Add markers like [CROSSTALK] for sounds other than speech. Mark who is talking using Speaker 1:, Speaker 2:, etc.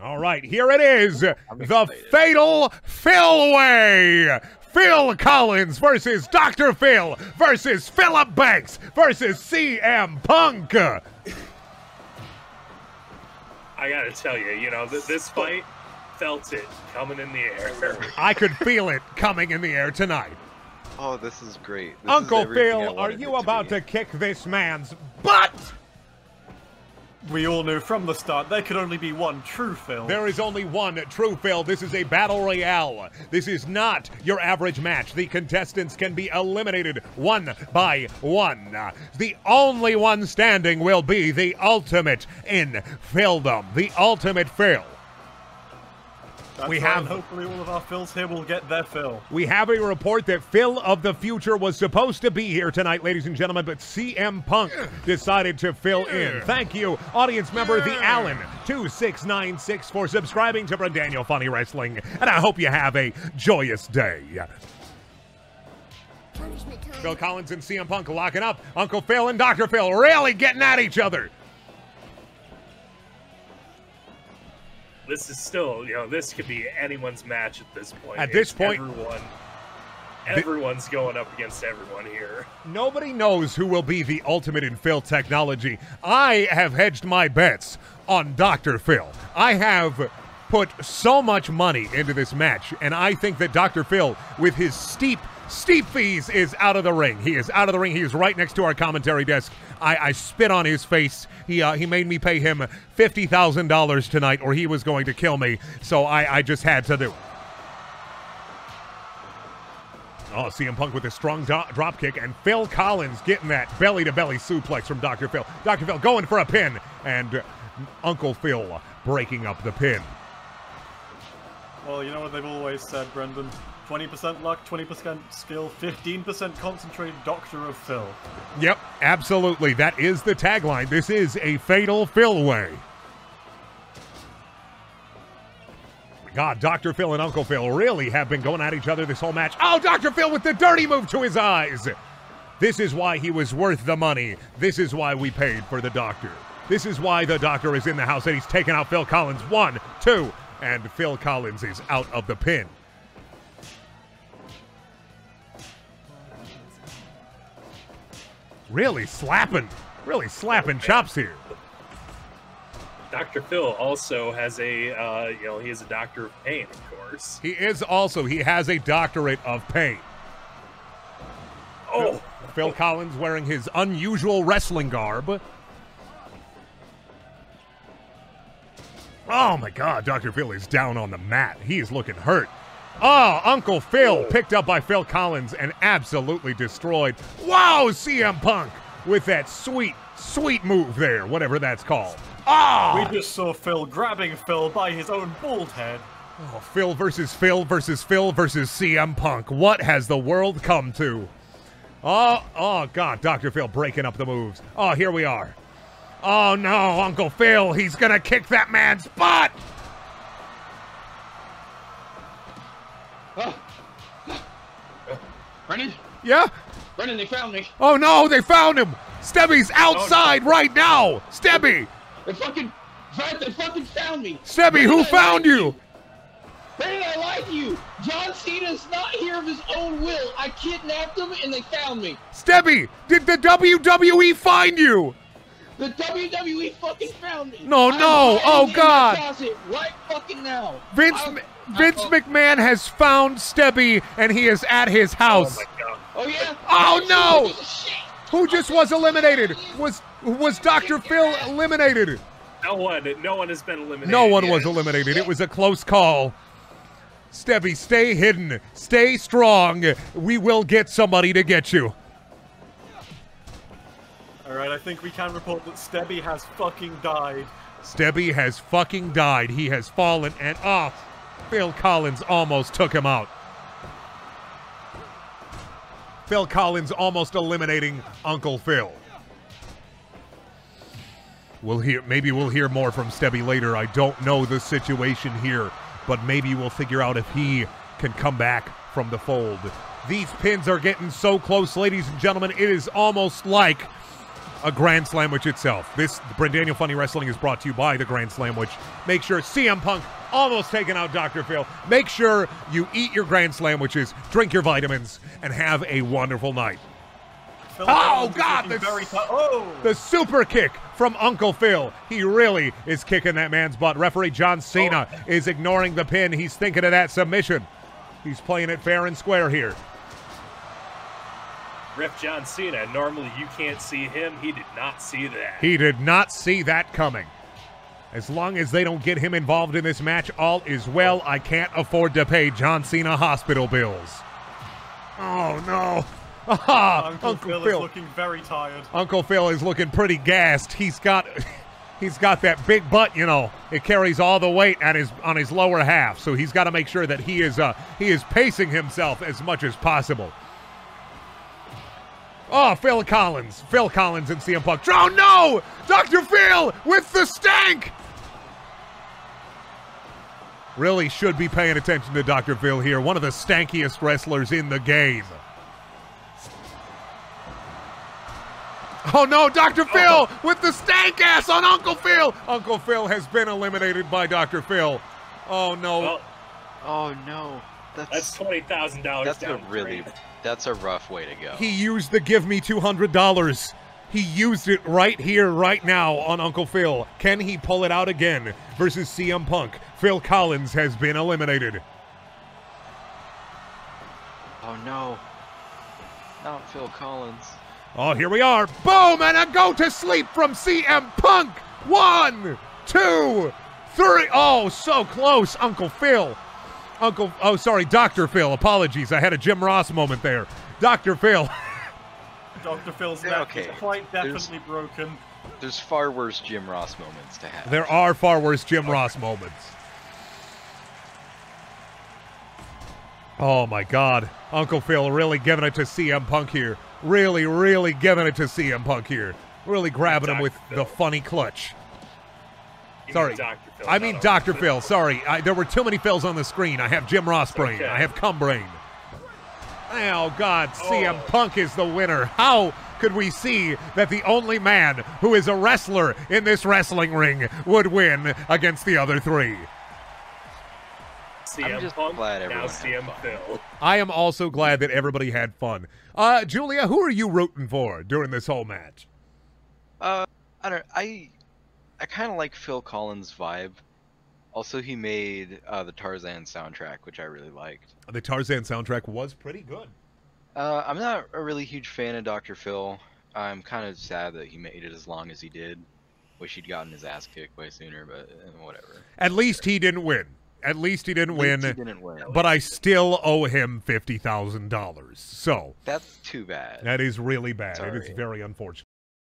Speaker 1: All right, here it is. The
Speaker 2: excited.
Speaker 1: fatal Philway. Phil Collins versus Dr. Phil versus Philip Banks versus CM Punk.
Speaker 3: I gotta tell you, you know, th- this fight felt it coming in the air. [LAUGHS]
Speaker 1: I could feel it coming in the air tonight.
Speaker 2: Oh, this is great. This
Speaker 1: Uncle
Speaker 2: everything I
Speaker 1: Phil, are you
Speaker 2: it
Speaker 1: about
Speaker 2: be.
Speaker 1: to kick this man's butt?
Speaker 4: We all knew from the start there could only be one true Phil.
Speaker 1: There is only one true Phil. This is a battle royale. This is not your average match. The contestants can be eliminated one by one. The only one standing will be the ultimate in Phildom, the ultimate Phil.
Speaker 4: That's
Speaker 1: we
Speaker 4: right,
Speaker 1: have-
Speaker 4: hopefully all of our Phils here will get their fill.
Speaker 1: We have a report that Phil of the future was supposed to be here tonight, ladies and gentlemen, but CM Punk decided to fill in. Thank you, audience member The Allen 2696 for subscribing to Daniel Funny Wrestling, and I hope you have a joyous day. Phil Collins and CM Punk locking up. Uncle Phil and Dr. Phil really getting at each other.
Speaker 3: This is still, you know, this could be anyone's match at this point.
Speaker 1: At this point-
Speaker 3: everyone, everyone's going up against everyone here.
Speaker 1: Nobody knows who will be the ultimate in Phil technology. I have hedged my bets on Dr. Phil. I have put so much money into this match, and I think that Dr. Phil, with his steep, steep fees, is out of the ring. He is out of the ring. He is right next to our commentary desk. I, I spit on his face. He uh, he made me pay him fifty thousand dollars tonight, or he was going to kill me. So I, I just had to do. it. Oh, CM Punk with a strong do- drop kick, and Phil Collins getting that belly to belly suplex from Dr. Phil. Dr. Phil going for a pin, and Uncle Phil breaking up the pin.
Speaker 4: Well, you know what they've always said, Brendan? 20% luck, 20% skill, 15% concentrated Doctor of Phil.
Speaker 1: Yep, absolutely. That is the tagline. This is a fatal Phil way. God, Dr. Phil and Uncle Phil really have been going at each other this whole match. Oh, Dr. Phil with the dirty move to his eyes. This is why he was worth the money. This is why we paid for the doctor. This is why the doctor is in the house and he's taken out Phil Collins. One, two, and Phil Collins is out of the pin. Really slapping, really slapping chops here.
Speaker 3: Dr. Phil also has a, uh, you know, he is a doctor of pain, of course.
Speaker 1: He is also, he has a doctorate of pain.
Speaker 3: Oh,
Speaker 1: Phil Collins wearing his unusual wrestling garb. Oh my God, Dr. Phil is down on the mat. He is looking hurt. Oh, Uncle Phil picked up by Phil Collins and absolutely destroyed. Wow, CM Punk with that sweet, sweet move there, whatever that's called. Oh,
Speaker 4: We just saw Phil grabbing Phil by his own bald head.
Speaker 1: Oh, Phil versus Phil versus Phil versus CM Punk. What has the world come to? Oh, oh God, Dr. Phil breaking up the moves. Oh, here we are. Oh no, Uncle Phil, he's gonna kick that man's butt. Oh.
Speaker 5: Brennan?
Speaker 1: Yeah?
Speaker 5: Brennan, they found me.
Speaker 1: Oh no, they found him. Stebby's outside oh, right now. Stebby,
Speaker 5: They fucking, they fucking found me.
Speaker 1: Stebby, who
Speaker 5: I
Speaker 1: found
Speaker 5: lied
Speaker 1: you?
Speaker 5: Brennan, I lied to you. John Cena's not here of his own will. I kidnapped him and they found me.
Speaker 1: Stebby, did the WWE find you?
Speaker 5: The WWE fucking found me.
Speaker 1: No,
Speaker 5: I'm
Speaker 1: no, oh, God.
Speaker 5: Right fucking now.
Speaker 1: Vince
Speaker 5: I'm-
Speaker 1: Vince
Speaker 5: oh,
Speaker 1: McMahon has found Stebby and he is at his
Speaker 3: oh
Speaker 1: house.
Speaker 3: my God.
Speaker 5: Oh yeah.
Speaker 1: Oh, no.
Speaker 5: Piece of shit.
Speaker 1: Who just was eliminated? Was was Dr. Phil eliminated?
Speaker 3: No one, no one has been eliminated.
Speaker 1: No one
Speaker 3: yet.
Speaker 1: was eliminated. It was a close call. Stebby, stay hidden. Stay strong. We will get somebody to get you.
Speaker 4: I think we can report that Stebby has fucking died.
Speaker 1: Stebby has fucking died. He has fallen and off. Phil Collins almost took him out. Phil Collins almost eliminating Uncle Phil. We'll hear maybe we'll hear more from Stebby later. I don't know the situation here, but maybe we'll figure out if he can come back from the fold. These pins are getting so close, ladies and gentlemen. It is almost like a Grand Slamwich itself. This Brendaniel Funny Wrestling is brought to you by the Grand Slamwich. Make sure CM Punk almost taking out Dr. Phil. Make sure you eat your Grand Slamwiches, drink your vitamins, and have a wonderful night.
Speaker 4: Phil
Speaker 1: Oh, God, the
Speaker 4: oh!
Speaker 1: The super kick from Uncle Phil. He really is kicking that man's butt. Referee John Cena is ignoring the pin. He's thinking of that submission. He's playing it fair and square here.
Speaker 3: Ref John Cena. Normally you can't see him. He did not see that.
Speaker 1: He did not see that coming. As long as they don't get him involved in this match, all is well. I can't afford to pay John Cena hospital bills. Oh no. [LAUGHS] Ah,
Speaker 4: Uncle,
Speaker 1: Uncle
Speaker 4: Phil,
Speaker 1: Phil.
Speaker 4: is looking very tired.
Speaker 1: Uncle Phil is looking pretty gassed. He's got [LAUGHS] he's got that big butt, you know. It carries all the weight at his on his lower half. So he's got to make sure that he is uh he is pacing himself as much as possible. Oh, Phil Collins. Phil Collins and CM Punk. Oh no! Dr. Phil with the stank! Really should be paying attention to Dr. Phil here. One of the stankiest wrestlers in the game. Oh no, Dr. Phil oh. with the stank ass on Uncle Phil. Uncle Phil has been eliminated by Dr. Phil. Oh no.
Speaker 3: Well,
Speaker 2: Oh no,
Speaker 3: that's
Speaker 2: that's
Speaker 3: twenty thousand dollars.
Speaker 2: that's a really that's a rough way to go.
Speaker 1: He used the give me $200. He used it right here, right now on Uncle Phil. Can he pull it out again versus CM Punk? Phil Collins has been eliminated.
Speaker 2: oh no, not Phil Collins.
Speaker 1: Oh, here we are. Boom, and a go to sleep from CM Punk. One, two, three. Oh, so close, Uncle Phil. Uncle, oh, sorry, Dr. Phil. Apologies. I had a Jim Ross moment there. Dr. Phil. [LAUGHS]
Speaker 4: Dr. Phil's
Speaker 2: Yeah,
Speaker 4: neck
Speaker 2: okay.
Speaker 4: is quite
Speaker 2: There's-
Speaker 4: definitely broken.
Speaker 2: There's far worse Jim Ross moments to have.
Speaker 1: There are far worse Jim Ross moments. Oh my God. Uncle Phil really giving it to CM Punk here. Really, really giving it to CM Punk here. Really grabbing him with
Speaker 3: Phil.
Speaker 1: the funny clutch.
Speaker 3: You mean
Speaker 1: Sorry.
Speaker 3: Dr. Phil,
Speaker 1: I mean Dr.
Speaker 3: Uncle
Speaker 1: Phil. Sorry. I, there were too many Phils on the screen. I have Jim Ross brain.
Speaker 3: okay.
Speaker 1: I have cum brain. Oh God, CM
Speaker 3: Oh.
Speaker 1: Punk is the winner. How could we see that the only man who is a wrestler in this wrestling ring would win against the other three?
Speaker 3: CM
Speaker 2: I'm just
Speaker 3: Punk,
Speaker 2: glad
Speaker 3: now
Speaker 2: everyone had
Speaker 3: CM
Speaker 2: fun.
Speaker 3: Phil.
Speaker 1: I am also glad that everybody had fun. Uh, Julia, who are you rooting for during this whole match?
Speaker 2: Uh, I don't. I I kind of like Phil Collins' vibe. Also, he made uh, the Tarzan soundtrack, which I really liked.
Speaker 1: The Tarzan soundtrack was pretty good.
Speaker 2: Uh, I'm not a really huge fan of Dr. Phil. I'm kind of sad that he made it as long as he did. Wish he'd gotten his ass kicked way sooner, but uh, whatever.
Speaker 1: At least he didn't win. At least he didn't
Speaker 2: least
Speaker 1: win.
Speaker 2: He didn't win.
Speaker 1: But I still owe him fifty thousand dollars. So
Speaker 2: That's too bad.
Speaker 1: that is really bad. It is very unfortunate.